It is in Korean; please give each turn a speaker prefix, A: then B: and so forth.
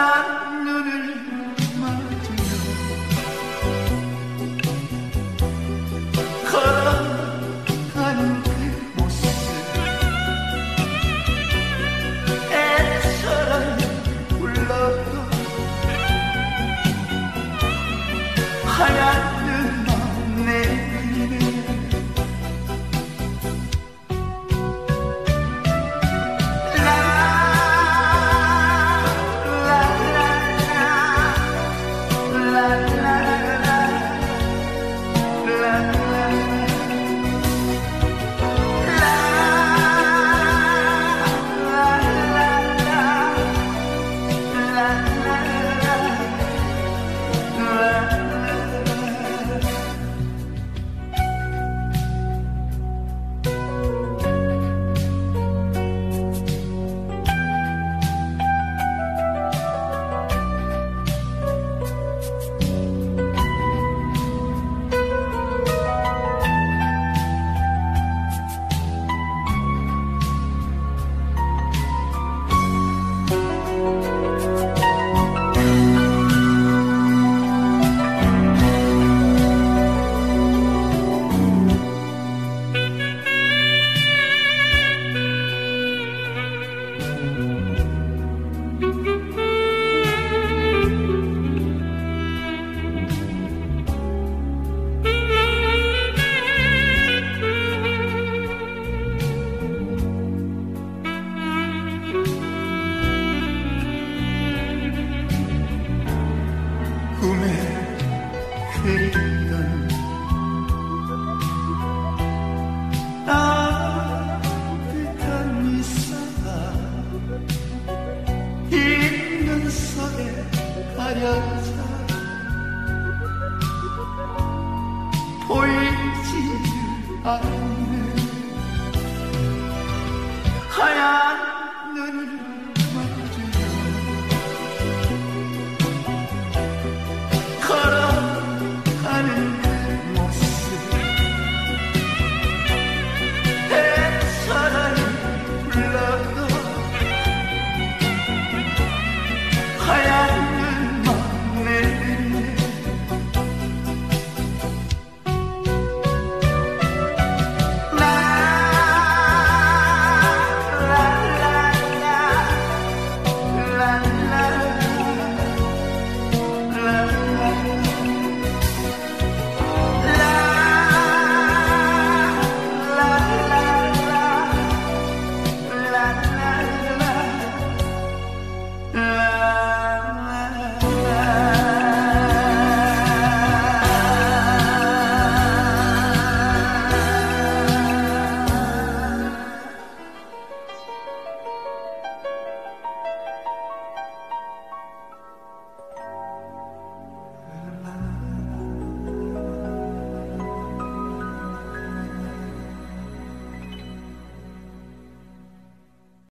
A: 하얀 눈을 맞으며 걸어가는 그 모습. 애처럼 불러도 하얀 그리던 따뜻한 있는 속에 가려져 보이지 않는 하얀